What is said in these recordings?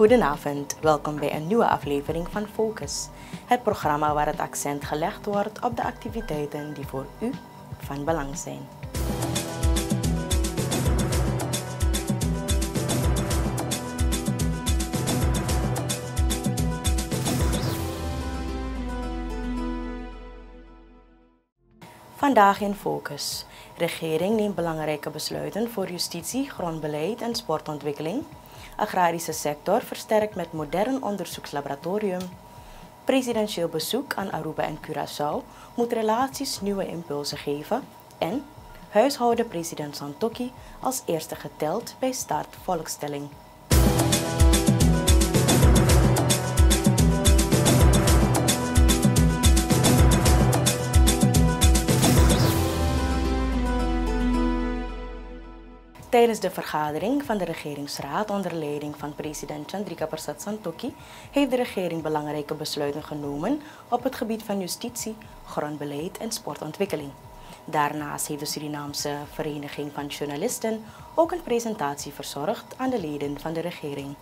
Goedenavond, welkom bij een nieuwe aflevering van Focus. Het programma waar het accent gelegd wordt op de activiteiten die voor u van belang zijn. Vandaag in Focus. Regering neemt belangrijke besluiten voor justitie, grondbeleid en sportontwikkeling. Agrarische sector versterkt met modern onderzoekslaboratorium. Presidentieel bezoek aan Aruba en Curaçao moet relaties nieuwe impulsen geven. En huishouden president Santoki als eerste geteld bij start volkstelling. Tijdens de vergadering van de regeringsraad onder leiding van president Chandrika Persat Santokhi heeft de regering belangrijke besluiten genomen op het gebied van justitie, grondbeleid en sportontwikkeling. Daarnaast heeft de Surinaamse Vereniging van Journalisten ook een presentatie verzorgd aan de leden van de regering.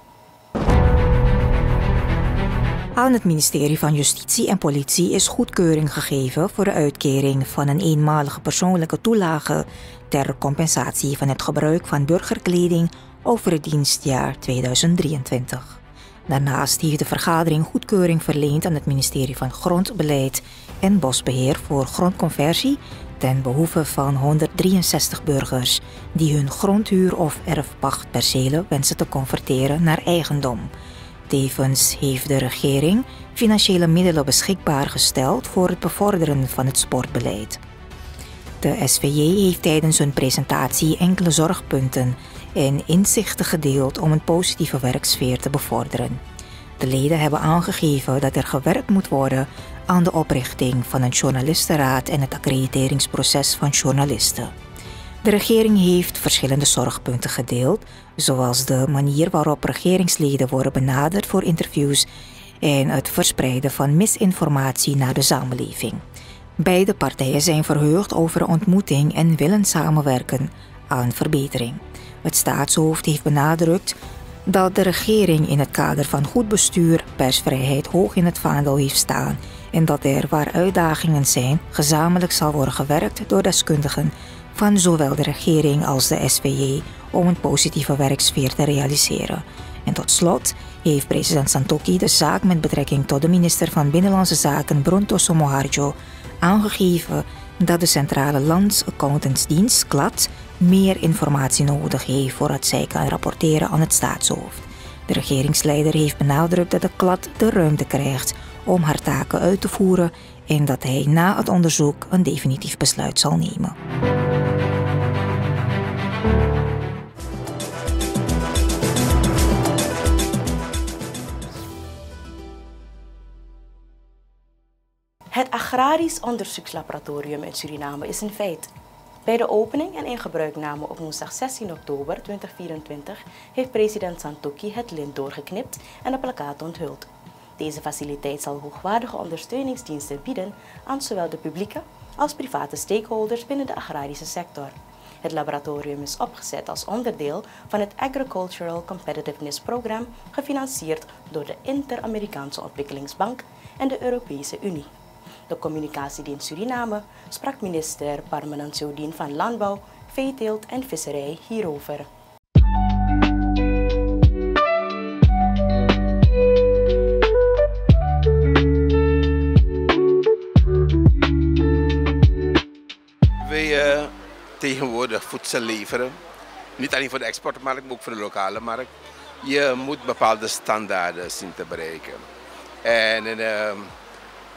Aan het ministerie van Justitie en Politie is goedkeuring gegeven voor de uitkering van een eenmalige persoonlijke toelage ter compensatie van het gebruik van burgerkleding over het dienstjaar 2023. Daarnaast heeft de vergadering goedkeuring verleend aan het ministerie van Grondbeleid en Bosbeheer voor grondconversie ten behoeve van 163 burgers die hun grondhuur of erfpachtpercelen wensen te converteren naar eigendom. Tevens heeft de regering financiële middelen beschikbaar gesteld voor het bevorderen van het sportbeleid. De SVJ heeft tijdens hun presentatie enkele zorgpunten en inzichten gedeeld om een positieve werksfeer te bevorderen. De leden hebben aangegeven dat er gewerkt moet worden aan de oprichting van een journalistenraad en het accrediteringsproces van journalisten. De regering heeft verschillende zorgpunten gedeeld, zoals de manier waarop regeringsleden worden benaderd voor interviews en het verspreiden van misinformatie naar de samenleving. Beide partijen zijn verheugd over de ontmoeting en willen samenwerken aan verbetering. Het staatshoofd heeft benadrukt dat de regering in het kader van goed bestuur persvrijheid hoog in het vaandel heeft staan en dat er waar uitdagingen zijn gezamenlijk zal worden gewerkt door deskundigen van zowel de regering als de SVJ om een positieve werksfeer te realiseren. En tot slot heeft president Santoki de zaak met betrekking tot de minister van Binnenlandse Zaken Bronto Somoharjo aangegeven dat de Centrale Landsaccountantsdienst KLAD meer informatie nodig heeft voordat zij kan rapporteren aan het staatshoofd. De regeringsleider heeft benadrukt dat de KLAD de ruimte krijgt om haar taken uit te voeren en dat hij na het onderzoek een definitief besluit zal nemen. Agrarisch Onderzoekslaboratorium in Suriname is een feit. Bij de opening en ingebruikname op woensdag 16 oktober 2024 heeft president Santoki het lint doorgeknipt en de plakkaat onthuld. Deze faciliteit zal hoogwaardige ondersteuningsdiensten bieden aan zowel de publieke als private stakeholders binnen de agrarische sector. Het laboratorium is opgezet als onderdeel van het Agricultural Competitiveness Program, gefinancierd door de Inter-Amerikaanse Ontwikkelingsbank en de Europese Unie de communicatiedienst Suriname, sprak minister Parmanant Jodien van Landbouw, Veeteelt en Visserij hierover. Wij uh, tegenwoordig voedsel leveren. Niet alleen voor de exportmarkt, maar ook voor de lokale markt. Je moet bepaalde standaarden zien te bereiken. En uh,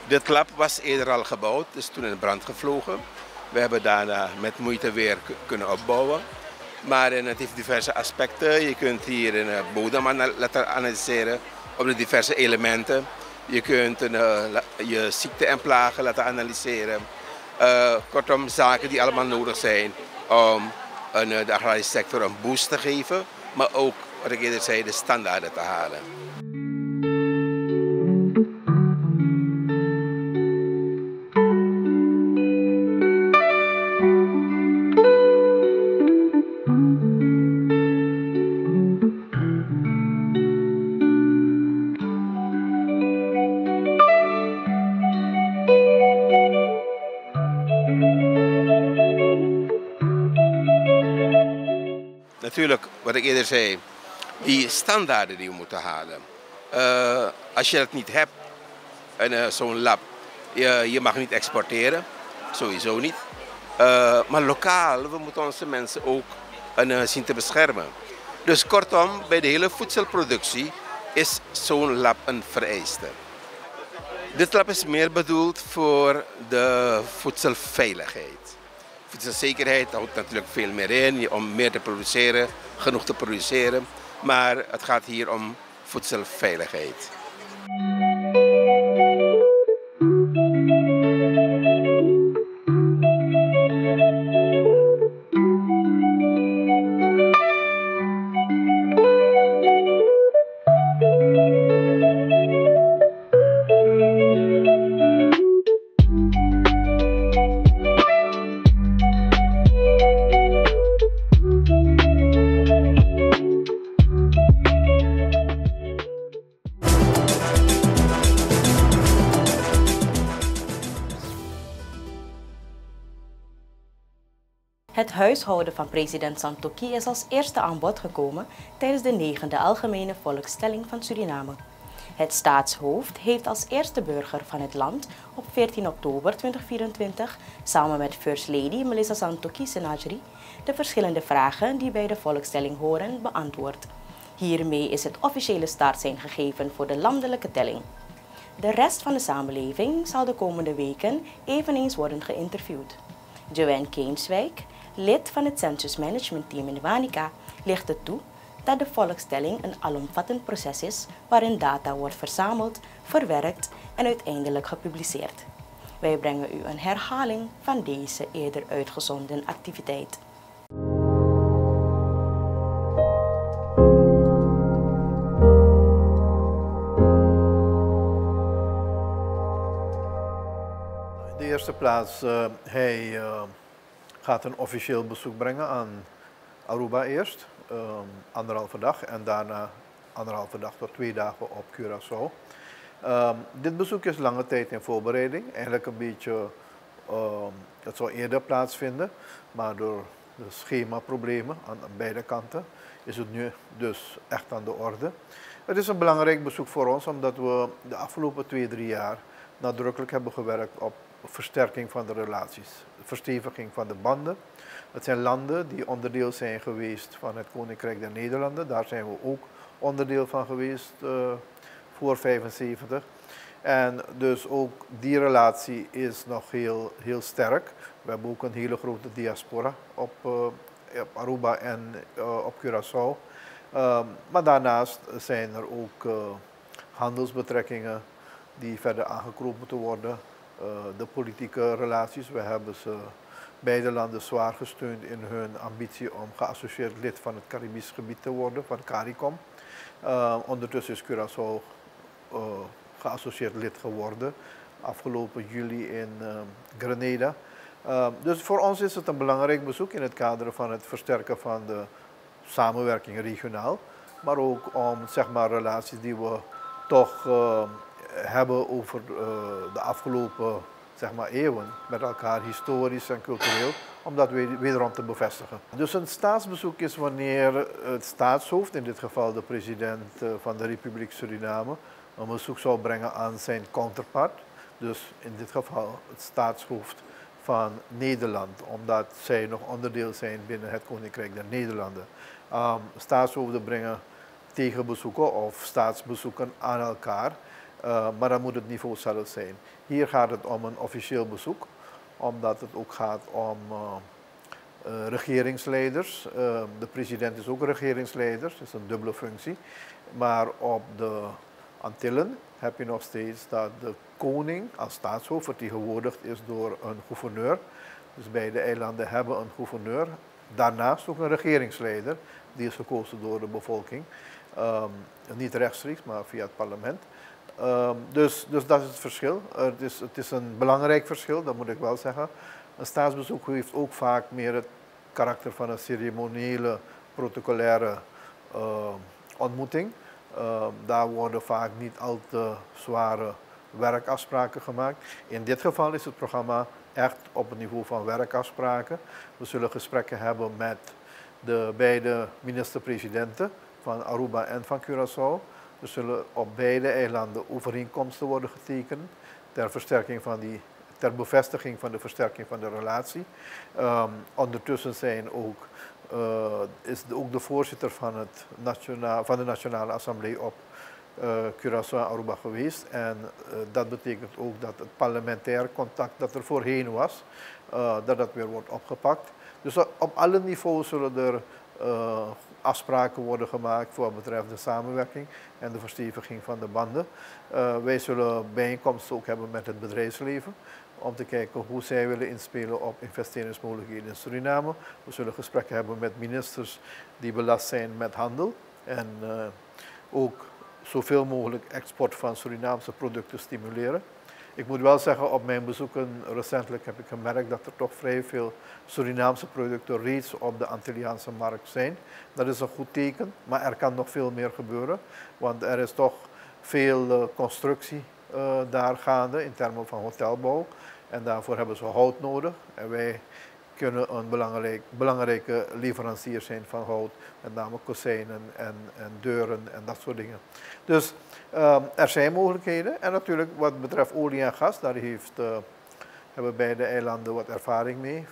dit lab was eerder al gebouwd, is toen in brand gevlogen. We hebben daarna met moeite weer kunnen opbouwen. Maar het heeft diverse aspecten. Je kunt hier een eh, bodem analyseren op de diverse elementen. Je kunt een, je ziekte en plagen laten analyseren. Kortom, zaken die allemaal nodig zijn om een, de agrarische sector een boost te geven. Maar ook, wat ik eerder zei, de standaarden te halen. Ik eerder zei, die standaarden die we moeten halen. Uh, als je dat niet hebt, uh, zo'n lab, je, je mag niet exporteren, sowieso niet. Uh, maar lokaal, we moeten onze mensen ook zien te beschermen. Dus kortom, bij de hele voedselproductie is zo'n lab een vereiste. Dit lab is meer bedoeld voor de voedselveiligheid. Voedselzekerheid houdt natuurlijk veel meer in om meer te produceren, genoeg te produceren. Maar het gaat hier om voedselveiligheid. Huishouden van president Santokki is als eerste aan bod gekomen tijdens de negende Algemene Volkstelling van Suriname. Het staatshoofd heeft als eerste burger van het land op 14 oktober 2024 samen met First Lady Melissa Santokki Senajri de verschillende vragen die bij de volkstelling horen beantwoord. Hiermee is het officiële startsein gegeven voor de landelijke telling. De rest van de samenleving zal de komende weken eveneens worden geïnterviewd. Joanne Keenswijk, lid van het Census Management Team in Wanica, ligt het toe dat de volkstelling een alomvattend proces is waarin data wordt verzameld, verwerkt en uiteindelijk gepubliceerd. Wij brengen u een herhaling van deze eerder uitgezonden activiteit. In de eerste plaats, uh, hij uh gaat een officieel bezoek brengen aan Aruba eerst, um, anderhalve dag en daarna anderhalve dag tot twee dagen op Curaçao. Um, dit bezoek is lange tijd in voorbereiding, eigenlijk een beetje, um, het zou eerder plaatsvinden, maar door de schemaproblemen aan beide kanten is het nu dus echt aan de orde. Het is een belangrijk bezoek voor ons omdat we de afgelopen twee, drie jaar nadrukkelijk hebben gewerkt op versterking van de relaties, versteviging van de banden. Het zijn landen die onderdeel zijn geweest van het Koninkrijk der Nederlanden. Daar zijn we ook onderdeel van geweest uh, voor 75. En dus ook die relatie is nog heel, heel sterk. We hebben ook een hele grote diaspora op, uh, op Aruba en uh, op Curaçao. Um, maar daarnaast zijn er ook handelsbetrekkingen die verder aangekropen moeten worden. Eh, de politieke relaties. We hebben ze beide landen zwaar gesteund in hun ambitie om geassocieerd lid van het Caribisch gebied te worden, van CARICOM. Uh, ondertussen is Curaçao uh, geassocieerd lid geworden, afgelopen juli in Grenada. dus voor ons is het een belangrijk bezoek in het kader van het versterken van de samenwerking regionaal, maar ook om zeg maar, relaties die we toch hebben over uh, de afgelopen zeg maar, eeuwen met elkaar, historisch en cultureel, om dat wederom te bevestigen. Dus een staatsbezoek is wanneer het staatshoofd, in dit geval de president uh, van de Republiek Suriname, een bezoek zou brengen aan zijn counterpart, dus in dit geval het staatshoofd van Nederland, omdat zij nog onderdeel zijn binnen het Koninkrijk der Nederlanden. Um, staatshoofden brengen tegenbezoeken of staatsbezoeken aan elkaar. Uh, maar dan moet het niveau zelf zijn. Hier gaat het om een officieel bezoek, omdat het ook gaat om uh, regeringsleiders. de president is ook regeringsleider, dat is een dubbele functie. Maar op de Antillen heb je nog steeds dat de koning als staatshoofd vertegenwoordigd is door een gouverneur. Dus beide eilanden hebben een gouverneur. Daarnaast ook een regeringsleider, die is gekozen door de bevolking. Um, niet rechtstreeks, maar via het parlement. Um, dus, dus dat is het verschil. het, is, het is een belangrijk verschil, dat moet ik wel zeggen. Een staatsbezoek heeft ook vaak meer het karakter van een ceremoniële, protocolaire uh, ontmoeting. Uh, daar worden vaak niet al te zware werkafspraken gemaakt. In dit geval is het programma echt op het niveau van werkafspraken. We zullen gesprekken hebben met de beide minister-presidenten van Aruba en van Curaçao. Er zullen op beide eilanden overeenkomsten worden getekend ter versterking van die ter bevestiging van de versterking van de relatie. Um, ondertussen zijn ook, uh, is ook de voorzitter van, het nationaal, van de Nationale Assemblée op uh, Curaçao en Aruba geweest. En uh, dat betekent ook dat het parlementair contact dat er voorheen was, dat dat weer wordt opgepakt. Dus op alle niveaus zullen er afspraken worden gemaakt voor wat betreft de samenwerking en de versteviging van de banden. Uh, wij zullen bijeenkomsten ook hebben met het bedrijfsleven om te kijken hoe zij willen inspelen op investeringsmogelijkheden in Suriname. We zullen gesprekken hebben met ministers die belast zijn met handel en uh, ook zoveel mogelijk export van Surinaamse producten stimuleren. Ik moet wel zeggen, op mijn bezoeken recentelijk heb ik gemerkt dat er toch vrij veel Surinaamse producten reeds op de Antilliaanse markt zijn. Dat is een goed teken, maar er kan nog veel meer gebeuren, want er is toch veel uh, constructie uh, daar gaande in termen van hotelbouw. En daarvoor hebben ze hout nodig. En wij kunnen een belangrijk, belangrijke leverancier zijn van hout, met name kozijnen en, en deuren en dat soort dingen. Dus um, er zijn mogelijkheden. En natuurlijk wat betreft olie en gas, daar heeft, uh, hebben beide eilanden wat ervaring mee,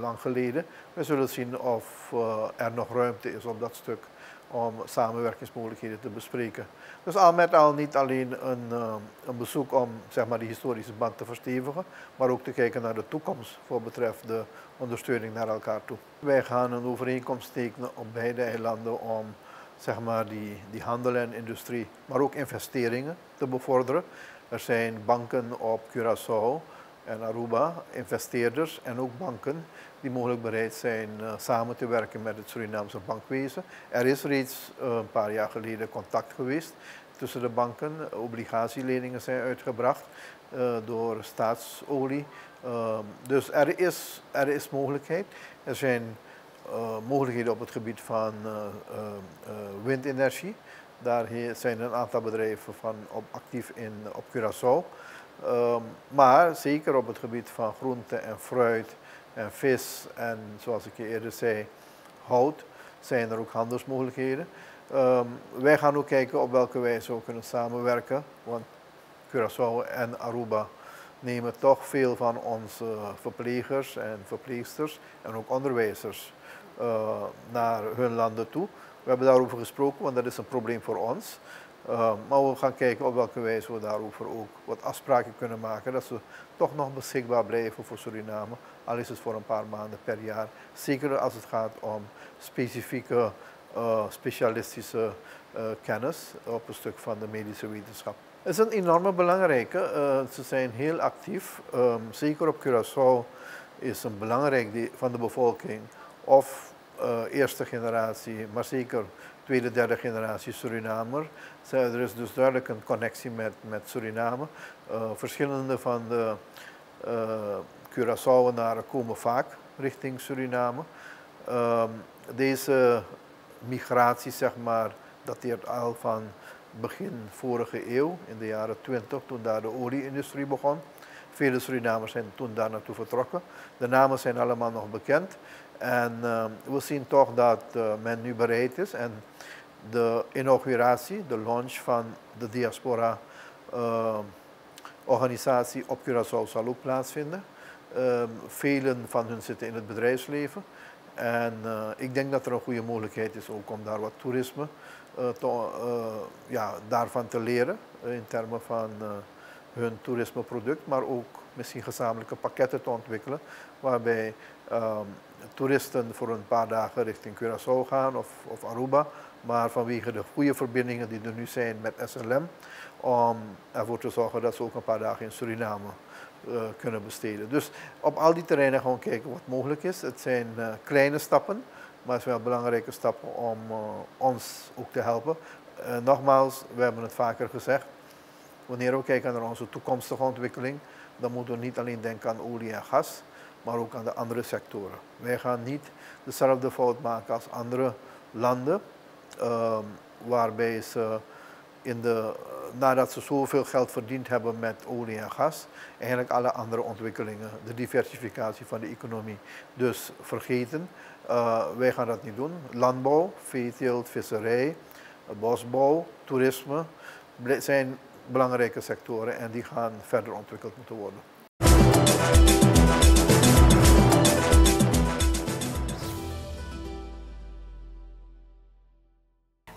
lang geleden. We zullen zien of uh, er nog ruimte is op dat stuk om samenwerkingsmogelijkheden te bespreken. Dus al met al niet alleen een, uh, een bezoek om zeg maar, die historische band te verstevigen, maar ook te kijken naar de toekomst voor betreft de ondersteuning naar elkaar toe. Wij gaan een overeenkomst tekenen op beide eilanden om zeg maar, die, die handel en industrie, maar ook investeringen te bevorderen. Er zijn banken op Curaçao en Aruba, investeerders en ook banken die mogelijk bereid zijn uh, samen te werken met het Surinaamse bankwezen. Er is reeds uh, een paar jaar geleden contact geweest tussen de banken. Obligatieleningen zijn uitgebracht uh, door staatsolie. Ehm, dus er is, er is mogelijkheid. Er zijn mogelijkheden op het gebied van windenergie. Daar zijn een aantal bedrijven van op, actief in, op Curaçao. Um, maar zeker op het gebied van groente en fruit en vis en zoals ik je eerder zei, hout, zijn er ook handelsmogelijkheden. Um, wij gaan ook kijken op welke wijze we kunnen samenwerken, want Curaçao en Aruba nemen toch veel van onze verplegers en verpleegsters en ook onderwijzers uh, naar hun landen toe. We hebben daarover gesproken, want dat is een probleem voor ons. Uh, maar we gaan kijken op welke wijze we daarover ook wat afspraken kunnen maken. Dat ze toch nog beschikbaar blijven voor Suriname. Al is het voor een paar maanden per jaar. Zeker als het gaat om specifieke uh, specialistische uh, kennis op een stuk van de medische wetenschap. Het is een enorme belangrijke. ze zijn heel actief. Um, zeker op Curaçao is een belangrijk deel van de bevolking of eerste generatie, maar zeker tweede, derde generatie Surinamer. Er is dus duidelijk een connectie met, met Suriname. Uh, verschillende van de uh, Curaçaoenaren komen vaak richting Suriname. Uh, deze migratie, zeg maar, dateert al van begin vorige eeuw, in de jaren 20, toen daar de olieindustrie begon. Vele Surinamers zijn toen daar naartoe vertrokken. De namen zijn allemaal nog bekend. En uh, we zien toch dat uh, men nu bereid is. En de inauguratie, de launch van de diaspora uh, organisatie op Curaçao zal ook plaatsvinden. Uh, velen van hen zitten in het bedrijfsleven. En ik denk dat er een goede mogelijkheid is ook om daar wat toerisme te, ja, daarvan te leren. in termen van hun toerismeproduct, maar ook misschien gezamenlijke pakketten te ontwikkelen. Waarbij um, toeristen voor een paar dagen richting Curaçao gaan of, of Aruba maar vanwege de goede verbindingen die er nu zijn met SLM, om ervoor te zorgen dat ze ook een paar dagen in Suriname uh, kunnen besteden. Dus op al die terreinen gewoon kijken wat mogelijk is. Het zijn uh, kleine stappen, maar het zijn wel belangrijke stappen om uh, ons ook te helpen. nogmaals, we hebben het vaker gezegd, wanneer we kijken naar onze toekomstige ontwikkeling, dan moeten we niet alleen denken aan olie en gas, maar ook aan de andere sectoren. Wij gaan niet dezelfde fout maken als andere landen Ehm, waarbij ze in de, nadat ze zoveel geld verdiend hebben met olie en gas, eigenlijk alle andere ontwikkelingen, de diversificatie van de economie, dus vergeten. Uh, wij gaan dat niet doen. Landbouw, veeteelt, visserij, bosbouw, toerisme zijn belangrijke sectoren en die gaan verder ontwikkeld moeten worden.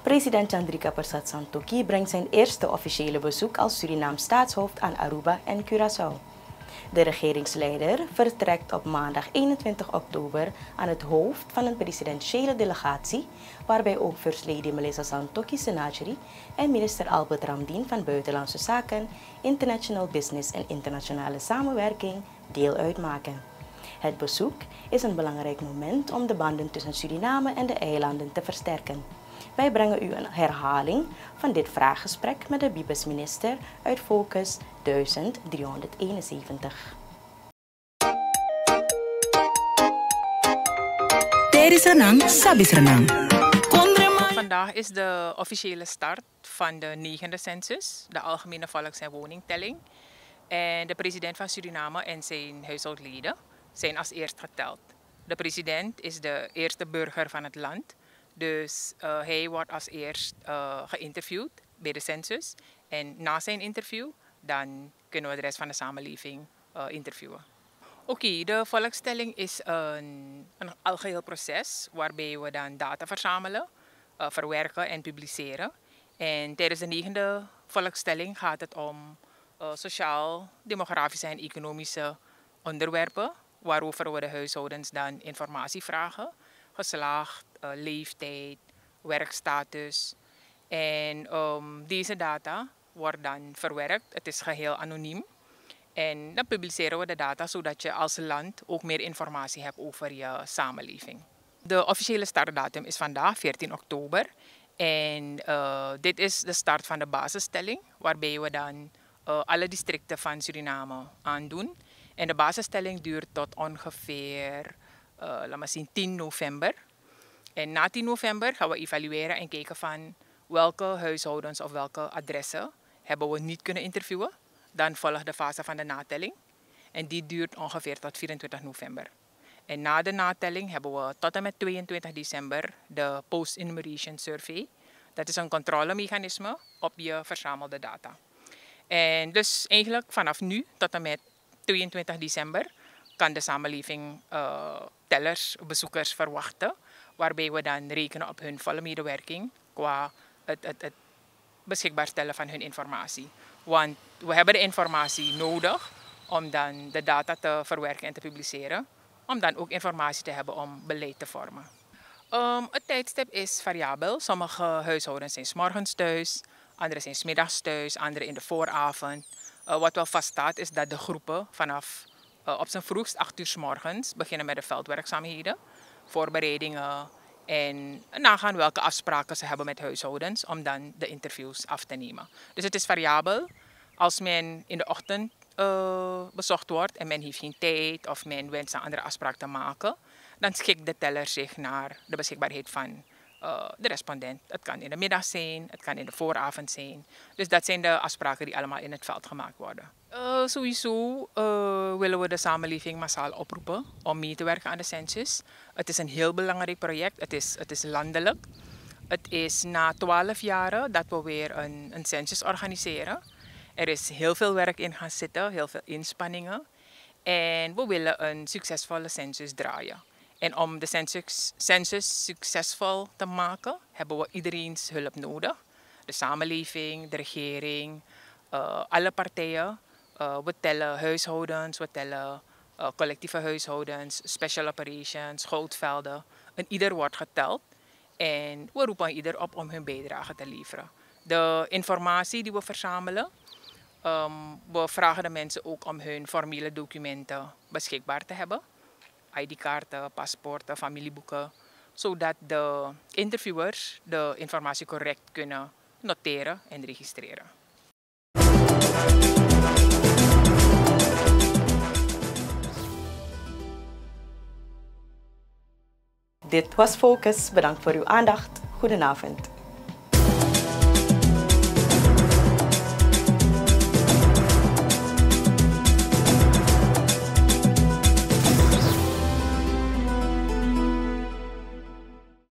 President Chandrika Persat Santokhi brengt zijn eerste officiële bezoek als Surinaam staatshoofd aan Aruba en Curaçao. De regeringsleider vertrekt op maandag 21 oktober aan het hoofd van een presidentiële delegatie, waarbij ook First Lady Melissa Santokhi Senacheri en minister Albert Ramdien van Buitenlandse Zaken, International Business en Internationale Samenwerking deel uitmaken. Het bezoek is een belangrijk moment om de banden tussen Suriname en de eilanden te versterken. Wij brengen u een herhaling van dit vraaggesprek met de Bibesminister uit Focus 1371. Vandaag is de officiële start van de negende census, de Algemene Volks- en Woningtelling. En de president van Suriname en zijn huishoudleden zijn als eerst geteld. De president is de eerste burger van het land dus uh, hij wordt als eerst uh, geïnterviewd bij de census. En na zijn interview, dan kunnen we de rest van de samenleving uh, interviewen. Oké, de volkstelling is een, een algeheel proces waarbij we dan data verzamelen, verwerken en publiceren. En tijdens de negende volkstelling gaat het om sociaal, demografische en economische onderwerpen waarover we de huishoudens dan informatie vragen. Geslacht, leeftijd, werkstatus. En um, deze data wordt dan verwerkt. Het is geheel anoniem. En dan publiceren we de data zodat je als land ook meer informatie hebt over je samenleving. De officiële startdatum is vandaag, 14 oktober. En uh, dit is de start van de basisstelling, waarbij we dan uh, alle districten van Suriname aandoen. En de basisstelling duurt tot ongeveer, uh, laat maar zien, 10 november. En na 10 november gaan we evalueren en kijken van welke huishoudens of welke adressen hebben we niet kunnen interviewen. Dan volgt de fase van de natelling. En die duurt ongeveer tot 24 november. En na de natelling hebben we tot en met 22 december de Post-Enumeration Survey. Dat is een controlemechanisme op je verzamelde data. En dus eigenlijk vanaf nu tot en met 22 december kan de samenleving uh, tellers, bezoekers verwachten waarbij we dan rekenen op hun volle medewerking qua het, het, het beschikbaar stellen van hun informatie. Want we hebben de informatie nodig om dan de data te verwerken en te publiceren, om dan ook informatie te hebben om beleid te vormen. Um, het tijdstip is variabel. Sommige huishoudens zijn s morgens thuis, andere zijn s middags thuis, andere in de vooravond. Uh, wat wel vaststaat is dat de groepen vanaf uh, op zijn vroegst 8 uur s morgens beginnen met de veldwerkzaamheden voorbereidingen en nagaan welke afspraken ze hebben met huishoudens om dan de interviews af te nemen. Dus het is variabel. Als men in de ochtend uh, bezocht wordt en men heeft geen tijd of men wenst een andere afspraak te maken, dan schikt de teller zich naar de beschikbaarheid van uh, de respondent. Het kan in de middag zijn, het kan in de vooravond zijn. Dus dat zijn de afspraken die allemaal in het veld gemaakt worden. Uh, sowieso uh, willen we de samenleving massaal oproepen om mee te werken aan de census. Het is een heel belangrijk project. Het is, het is landelijk. Het is na twaalf jaren dat we weer een, een census organiseren. Er is heel veel werk in gaan zitten, heel veel inspanningen. En we willen een succesvolle census draaien. En om de census, succesvol te maken, hebben we iedereen's hulp nodig. De samenleving, de regering, uh, alle partijen. Uh, we tellen huishoudens, we tellen uh, collectieve huishoudens, special operations, goudvelden. En ieder wordt geteld. En we roepen ieder op om hun bijdrage te leveren. De informatie die we verzamelen, um, we vragen de mensen ook om hun formele documenten beschikbaar te hebben. ID-kaarten, paspoorten, familieboeken. Zodat de interviewers de informatie correct kunnen noteren en registreren. Dit was Focus. Bedankt voor uw aandacht. Goedenavond.